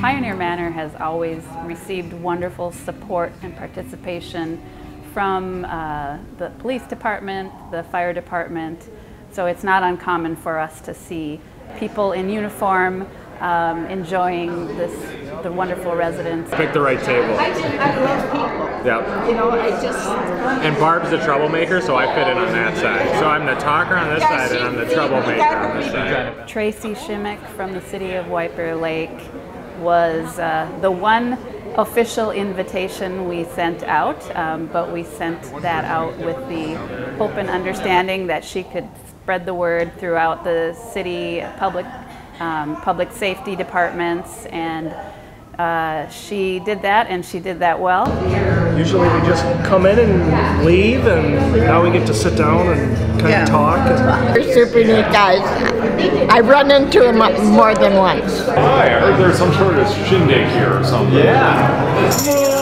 Pioneer Manor has always received wonderful support and participation from uh, the police department, the fire department, so it's not uncommon for us to see people in uniform um, enjoying this the wonderful residents. Pick the right table. I just, I love people. Yeah. You know, I just. And Barb's the troublemaker, so I fit in on that side. So I'm the talker on this Yeah, side, and I'm the troublemaker on this side. Tracy Shimmick from the city of Bear Lake was uh, the one official invitation we sent out, um, but we sent that out with the hope and understanding that she could spread the word throughout the city public um, public safety departments and she did that, and she did that well. Usually we just come in and leave, and now we get to sit down and kind yeah. of talk. They're super neat guys. I've run into them more than once. Hi, I heard there's some sort of shindig here or something. Yeah.